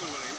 giveaway.